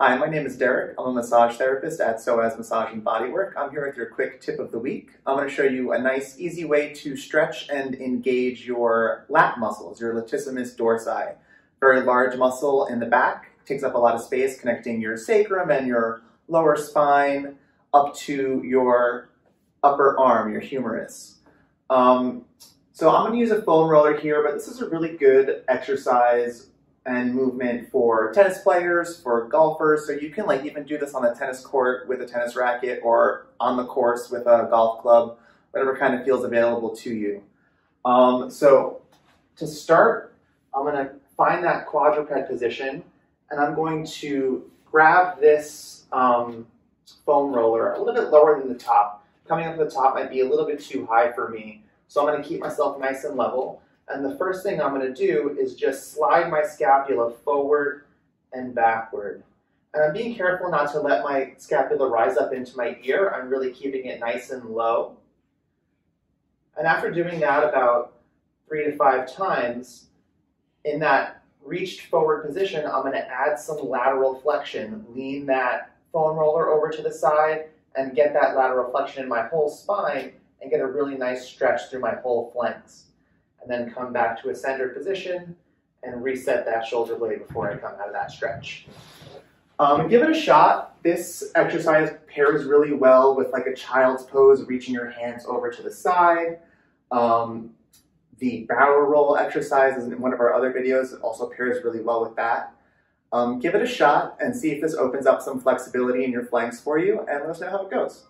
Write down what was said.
Hi, my name is Derek. I'm a massage therapist at Psoas Massage and Bodywork. I'm here with your quick tip of the week. I'm going to show you a nice, easy way to stretch and engage your lat muscles, your latissimus dorsi. Very large muscle in the back, takes up a lot of space connecting your sacrum and your lower spine up to your upper arm, your humerus. Um, so I'm going to use a foam roller here, but this is a really good exercise and movement for tennis players, for golfers. So you can like even do this on a tennis court with a tennis racket or on the course with a golf club, whatever kind of feels available to you. Um, so to start, I'm going to find that quadruped position and I'm going to grab this um, foam roller a little bit lower than the top. Coming up to the top might be a little bit too high for me. So I'm to keep myself nice and level. And the first thing I'm going to do is just slide my scapula forward and backward. And I'm being careful not to let my scapula rise up into my ear. I'm really keeping it nice and low. And after doing that about three to five times, in that reached forward position, I'm going to add some lateral flexion. Lean that foam roller over to the side and get that lateral flexion in my whole spine and get a really nice stretch through my whole flanks and then come back to a centered position and reset that shoulder blade before I come out of that stretch. Um, give it a shot. This exercise pairs really well with like a child's pose, reaching your hands over to the side. Um, the barrel roll exercise is in one of our other videos. It also pairs really well with that. Um, give it a shot and see if this opens up some flexibility in your flanks for you and let us know how it goes.